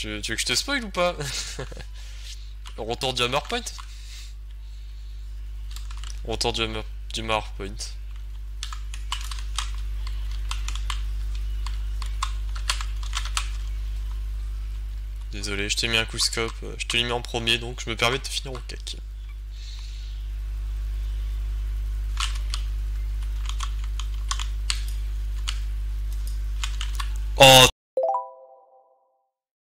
Tu, veux que je te spoil ou pas Retour du Hammerpoint Retour du Hammer, Point. Désolé, je t'ai mis un coup scope, euh, je te l'ai mis en premier donc je me permets de finir au cac. Oh,